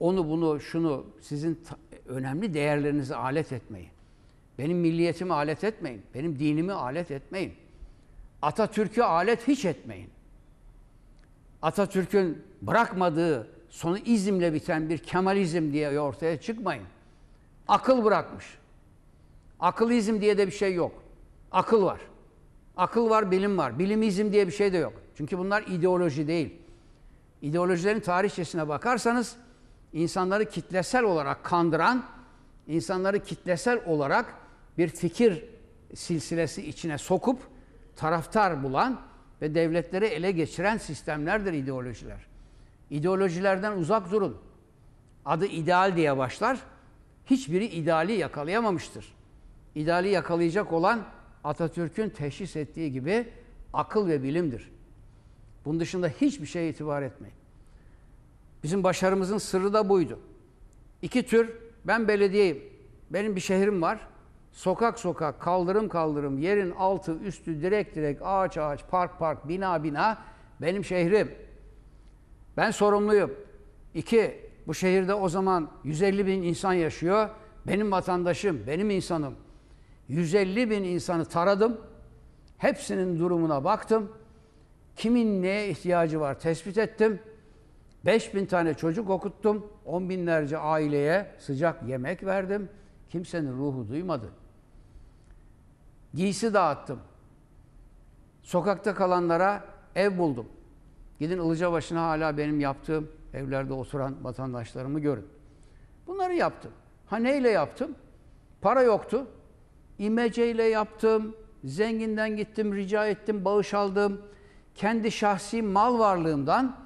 S1: onu bunu şunu sizin önemli değerlerinizi alet etmeyin. Benim milliyetimi alet etmeyin. Benim dinimi alet etmeyin. Atatürk'ü alet hiç etmeyin. Atatürk'ün bırakmadığı sonu izimle biten bir Kemalizm diye ortaya çıkmayın. Akıl bırakmış. Akılizm diye de bir şey yok. Akıl var. Akıl var, bilim var. Bilimizm diye bir şey de yok. Çünkü bunlar ideoloji değil. İdeolojilerin tarihçesine bakarsanız insanları kitlesel olarak kandıran, insanları kitlesel olarak bir fikir silsilesi içine sokup taraftar bulan ve devletleri ele geçiren sistemlerdir ideolojiler. İdeolojilerden uzak durun. Adı ideal diye başlar. Hiçbiri ideali yakalayamamıştır. İdeali yakalayacak olan Atatürk'ün teşhis ettiği gibi akıl ve bilimdir. Bunun dışında hiçbir şeye itibar etmeyin. Bizim başarımızın sırrı da buydu. İki tür, ben belediyeyim, benim bir şehrim var. Sokak sokak, kaldırım kaldırım, yerin altı, üstü, direk direk, ağaç ağaç, park park, bina bina benim şehrim. Ben sorumluyum. İki, bu şehirde o zaman 150 bin insan yaşıyor. Benim vatandaşım, benim insanım. 150 bin insanı taradım. Hepsinin durumuna baktım. Kimin neye ihtiyacı var tespit ettim. 5 bin tane çocuk okuttum. 10 binlerce aileye sıcak yemek verdim. Kimsenin ruhu duymadı. Giysi dağıttım. Sokakta kalanlara ev buldum. Gidin Ilıcabaşı'na hala benim yaptığım evlerde oturan vatandaşlarımı görün. Bunları yaptım. Ha neyle yaptım? Para yoktu. İmeceyle yaptım. Zenginden gittim, rica ettim, bağış aldım. Kendi şahsi mal varlığımdan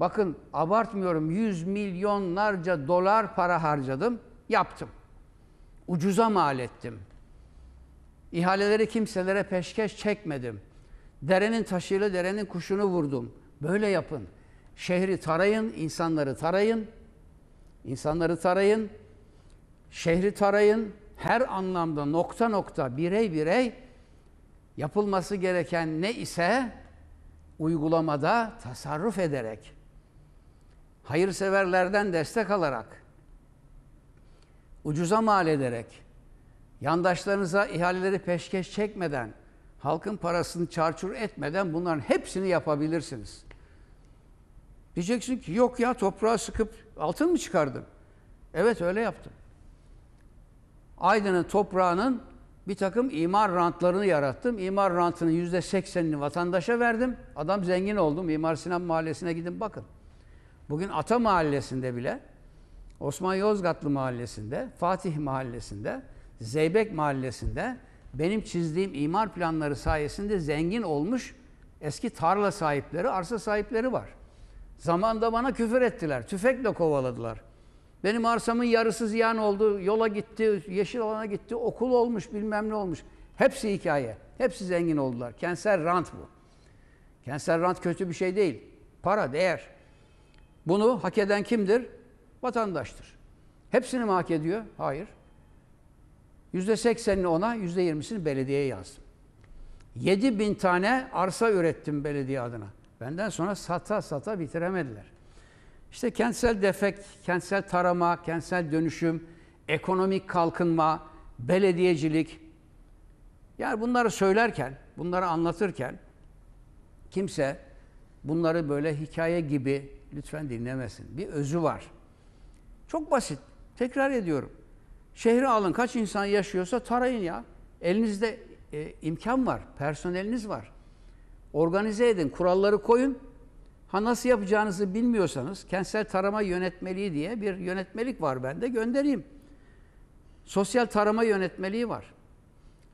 S1: bakın abartmıyorum yüz milyonlarca dolar para harcadım, yaptım. Ucuza mal ettim. İhaleleri kimselere peşkeş çekmedim. Derenin taşıyla derenin kuşunu vurdum. Böyle yapın. Şehri tarayın, insanları tarayın. İnsanları tarayın. Şehri tarayın. Her anlamda nokta nokta, birey birey yapılması gereken ne ise uygulamada tasarruf ederek, hayırseverlerden destek alarak, ucuza mal ederek, yandaşlarınıza ihaleleri peşkeş çekmeden, halkın parasını çarçur etmeden bunların hepsini yapabilirsiniz. Diyeceksin ki yok ya toprağa sıkıp altın mı çıkardım? Evet öyle yaptım. Aydın'ın toprağının bir takım imar rantlarını yarattım. İmar rantının yüzde seksenini vatandaşa verdim. Adam zengin oldu. Mimar Sinan Mahallesi'ne gidin bakın. Bugün Ata Mahallesi'nde bile, Osman Yozgatlı Mahallesi'nde, Fatih Mahallesi'nde, Zeybek Mahallesi'nde benim çizdiğim imar planları sayesinde zengin olmuş eski tarla sahipleri, arsa sahipleri var. Zamanda bana küfür ettiler, tüfekle kovaladılar. Benim arsamın yarısı ziyan oldu, yola gitti, yeşil alana gitti, okul olmuş, bilmem ne olmuş. Hepsi hikaye. Hepsi zengin oldular. Kentsel rant bu. Kentsel rant kötü bir şey değil. Para, değer. Bunu hak eden kimdir? Vatandaştır. Hepsini mi hak ediyor? Hayır. Yüzde seksenini ona, yüzde yirmisini belediyeye yazdım. 7 bin tane arsa ürettim belediye adına. Benden sonra sata sata bitiremediler. İşte kentsel defekt, kentsel tarama, kentsel dönüşüm, ekonomik kalkınma, belediyecilik. Yani bunları söylerken, bunları anlatırken kimse bunları böyle hikaye gibi lütfen dinlemesin. Bir özü var. Çok basit. Tekrar ediyorum. Şehri alın. Kaç insan yaşıyorsa tarayın ya. Elinizde e, imkan var. Personeliniz var. Organize edin. Kuralları koyun. Ha nasıl yapacağınızı bilmiyorsanız kentsel tarama yönetmeliği diye bir yönetmelik var bende göndereyim. Sosyal tarama yönetmeliği var.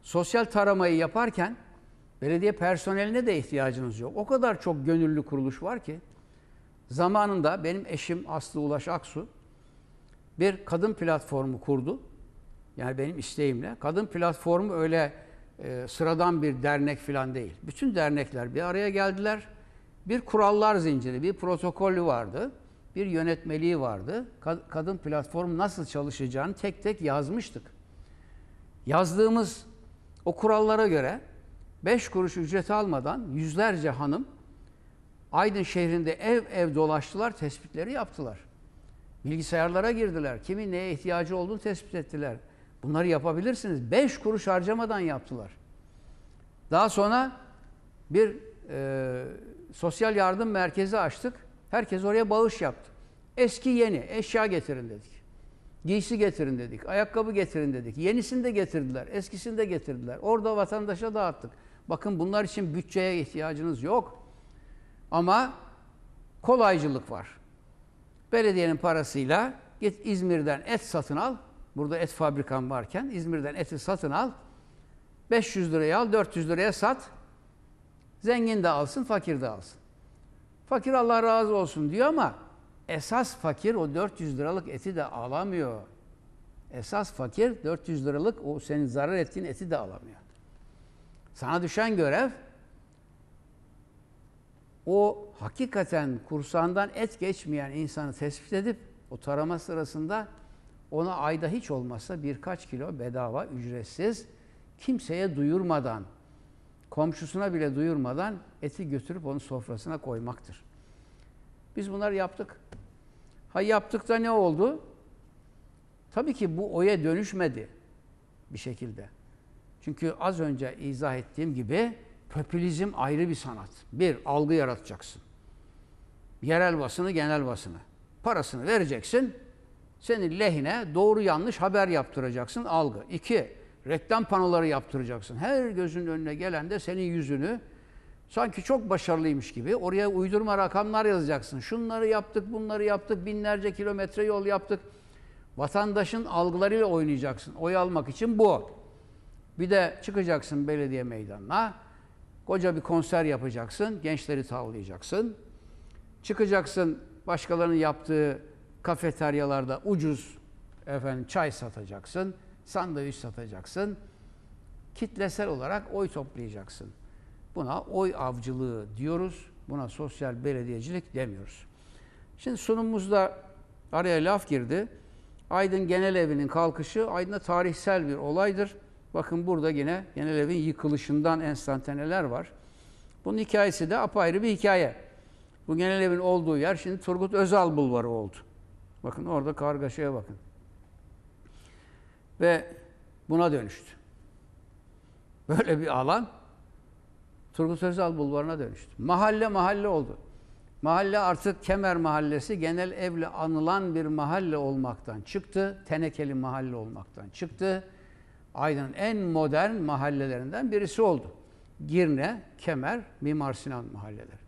S1: Sosyal taramayı yaparken belediye personeline de ihtiyacınız yok. O kadar çok gönüllü kuruluş var ki zamanında benim eşim Aslı Ulaş Aksu bir kadın platformu kurdu. Yani benim isteğimle. Kadın platformu öyle e, sıradan bir dernek falan değil. Bütün dernekler bir araya geldiler. Bir kurallar zinciri, bir protokolü vardı. Bir yönetmeliği vardı. Kadın platformu nasıl çalışacağını tek tek yazmıştık. Yazdığımız o kurallara göre 5 kuruş ücret almadan yüzlerce hanım Aydın şehrinde ev ev dolaştılar, tespitleri yaptılar. Bilgisayarlara girdiler. Kimin neye ihtiyacı olduğunu tespit ettiler. Bunları yapabilirsiniz. 5 kuruş harcamadan yaptılar. Daha sonra bir e, sosyal yardım merkezi açtık. Herkes oraya bağış yaptı. Eski yeni eşya getirin dedik. Giysi getirin dedik. Ayakkabı getirin dedik. Yenisini de getirdiler. Eskisini de getirdiler. Orada vatandaşa dağıttık. Bakın bunlar için bütçeye ihtiyacınız yok. Ama kolaycılık var. Belediyenin parasıyla git İzmir'den et satın al. Burada et fabrikan varken İzmir'den eti satın al. 500 liraya al, 400 liraya sat. Zengin de alsın, fakir de alsın. Fakir Allah razı olsun diyor ama esas fakir o 400 liralık eti de alamıyor. Esas fakir 400 liralık o senin zarar ettiğin eti de alamıyor. Sana düşen görev o hakikaten kursağından et geçmeyen insanı tespit edip o tarama sırasında ona ayda hiç olmazsa birkaç kilo bedava ücretsiz kimseye duyurmadan komşusuna bile duyurmadan eti götürüp onun sofrasına koymaktır. Biz bunları yaptık. Ha yaptık da ne oldu? Tabii ki bu oya dönüşmedi bir şekilde. Çünkü az önce izah ettiğim gibi popülizm ayrı bir sanat. Bir, algı yaratacaksın. Yerel basını, genel basını. Parasını vereceksin, senin lehine doğru yanlış haber yaptıracaksın, algı. İki, reklam panoları yaptıracaksın. Her gözün önüne gelen de senin yüzünü sanki çok başarılıymış gibi oraya uydurma rakamlar yazacaksın. Şunları yaptık, bunları yaptık, binlerce kilometre yol yaptık. Vatandaşın algılarıyla oynayacaksın. Oy almak için bu. Bir de çıkacaksın belediye meydanına. Koca bir konser yapacaksın. Gençleri tavlayacaksın. Çıkacaksın başkalarının yaptığı kafeteryalarda ucuz efendim çay satacaksın. Sandviç satacaksın. Kitlesel olarak oy toplayacaksın. Buna oy avcılığı diyoruz. Buna sosyal belediyecilik demiyoruz. Şimdi sunumumuzda araya laf girdi. Aydın Genel Evi'nin kalkışı Aydın'da tarihsel bir olaydır. Bakın burada yine Genel Evin yıkılışından enstantaneler var. Bunun hikayesi de apayrı bir hikaye. Bu Genel Evin olduğu yer şimdi Turgut Özal Bulvarı oldu. Bakın orada kargaşaya bakın. Ve buna dönüştü. Böyle bir alan Turgut Özal Bulvarı'na dönüştü. Mahalle mahalle oldu. Mahalle artık Kemer Mahallesi genel evle anılan bir mahalle olmaktan çıktı. Tenekeli mahalle olmaktan çıktı. Aydın'ın en modern mahallelerinden birisi oldu. Girne, Kemer, Mimar Sinan mahalleleri.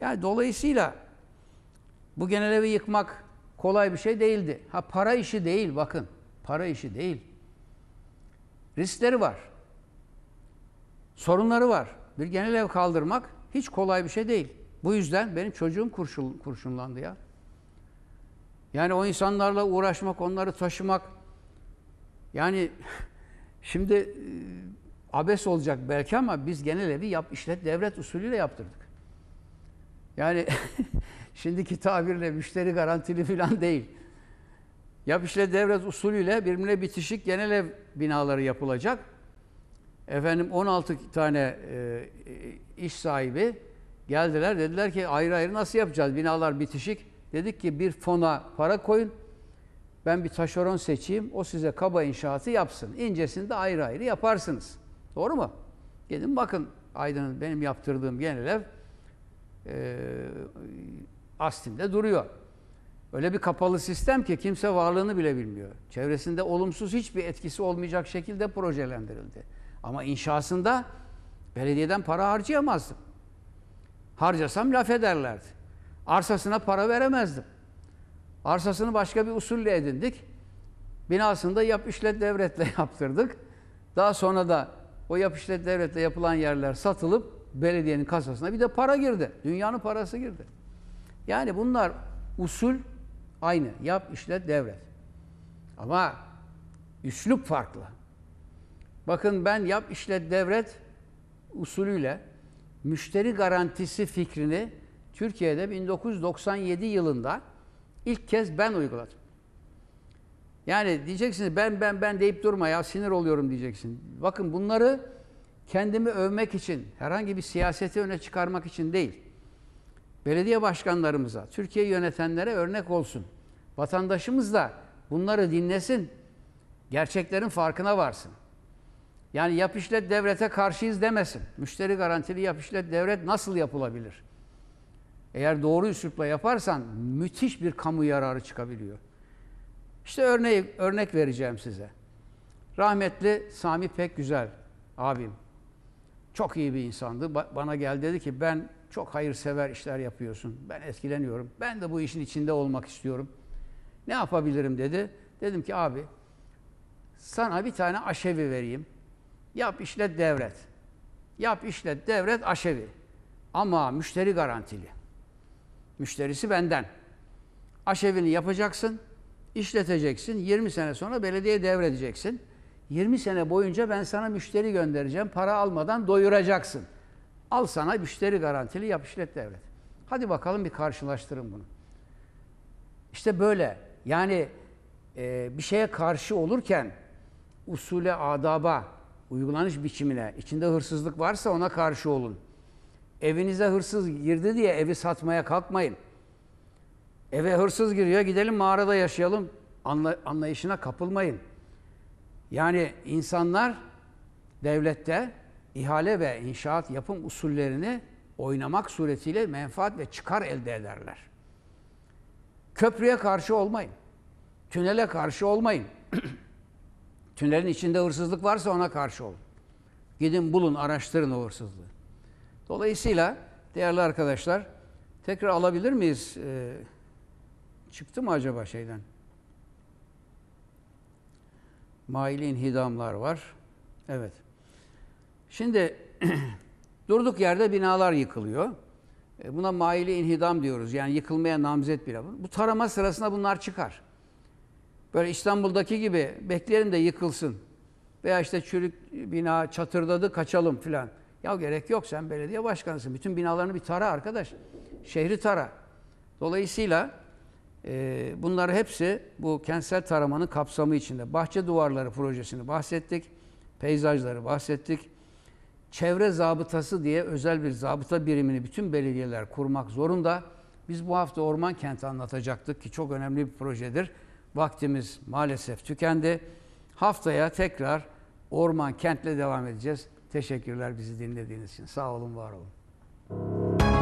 S1: Yani dolayısıyla bu genel evi yıkmak kolay bir şey değildi. Ha para işi değil bakın. Para işi değil. Riskleri var. Sorunları var. Bir genel ev kaldırmak hiç kolay bir şey değil. Bu yüzden benim çocuğum kurşun, kurşunlandı ya. Yani o insanlarla uğraşmak, onları taşımak. Yani şimdi abes olacak belki ama biz genel evi yap, işlet devlet usulüyle yaptırdık. Yani şimdiki tabirle müşteri garantili falan değil. Yap işlet devlet usulüyle birbirine bitişik genel ev binaları yapılacak. Efendim 16 tane e, iş sahibi geldiler dediler ki ayrı ayrı nasıl yapacağız binalar bitişik. Dedik ki bir fona para koyun ben bir taşeron seçeyim o size kaba inşaatı yapsın. İncesini de ayrı ayrı yaparsınız. Doğru mu? Gidin bakın Aydın'ın benim yaptırdığım genel ev e, Astin'de duruyor. Öyle bir kapalı sistem ki kimse varlığını bile bilmiyor. Çevresinde olumsuz hiçbir etkisi olmayacak şekilde projelendirildi. Ama inşasında belediyeden para harcayamazdım. Harcasam laf ederlerdi. Arsasına para veremezdim. Arsasını başka bir usulle edindik. Binasını da yap işlet devletle yaptırdık. Daha sonra da o yap işlet devletle yapılan yerler satılıp belediyenin kasasına bir de para girdi. Dünyanın parası girdi. Yani bunlar usul aynı. Yap işlet devlet. Ama üslup farklı. Bakın ben yap işlet devlet usulüyle müşteri garantisi fikrini Türkiye'de 1997 yılında ilk kez ben uyguladım. Yani diyeceksiniz ben ben ben deyip durma ya sinir oluyorum diyeceksin. Bakın bunları kendimi övmek için, herhangi bir siyaseti öne çıkarmak için değil. Belediye başkanlarımıza, Türkiye yönetenlere örnek olsun. Vatandaşımız da bunları dinlesin, gerçeklerin farkına varsın. Yani yap işlet devlete karşıyız demesin. Müşteri garantili yap işlet devlet nasıl yapılabilir? Eğer doğru üslupla yaparsan müthiş bir kamu yararı çıkabiliyor. İşte örneği, örnek vereceğim size. Rahmetli Sami Pek Güzel abim. Çok iyi bir insandı. Bana geldi dedi ki ben çok hayırsever işler yapıyorsun. Ben etkileniyorum. Ben de bu işin içinde olmak istiyorum. Ne yapabilirim dedi. Dedim ki abi sana bir tane aşevi vereyim. Yap işlet devret. Yap işlet devret aşevi. Ama müşteri garantili. Müşterisi benden. Aşevini yapacaksın, işleteceksin. 20 sene sonra belediye devredeceksin. 20 sene boyunca ben sana müşteri göndereceğim. Para almadan doyuracaksın. Al sana müşteri garantili yap işlet devlet. Hadi bakalım bir karşılaştırın bunu. İşte böyle. Yani e, bir şeye karşı olurken usule, adaba, uygulanış biçimine, içinde hırsızlık varsa ona karşı olun. Evinize hırsız girdi diye evi satmaya kalkmayın. Eve hırsız giriyor, gidelim mağarada yaşayalım anla, anlayışına kapılmayın. Yani insanlar devlette ihale ve inşaat yapım usullerini oynamak suretiyle menfaat ve çıkar elde ederler. Köprüye karşı olmayın. Tünele karşı olmayın. Tünelin içinde hırsızlık varsa ona karşı olun. Gidin bulun, araştırın o hırsızlığı. Dolayısıyla değerli arkadaşlar tekrar alabilir miyiz? Ee, çıktı mı acaba şeyden? Maili inhidamlar var. Evet. Şimdi durduk yerde binalar yıkılıyor. E, buna maili inhidam diyoruz. Yani yıkılmaya namzet bina. Bu tarama sırasında bunlar çıkar. Böyle İstanbul'daki gibi bekleyelim de yıkılsın. Veya işte çürük bina çatırdadı kaçalım filan. Ya gerek yok sen belediye başkanısın. Bütün binalarını bir tara arkadaş. Şehri tara. Dolayısıyla e, bunlar hepsi bu kentsel taramanın kapsamı içinde. Bahçe duvarları projesini bahsettik. Peyzajları bahsettik. Çevre zabıtası diye özel bir zabıta birimini bütün belediyeler kurmak zorunda. Biz bu hafta orman kenti anlatacaktık ki çok önemli bir projedir. Vaktimiz maalesef tükendi. Haftaya tekrar orman kentle devam edeceğiz. Teşekkürler bizi dinlediğiniz için. Sağ olun, var olun.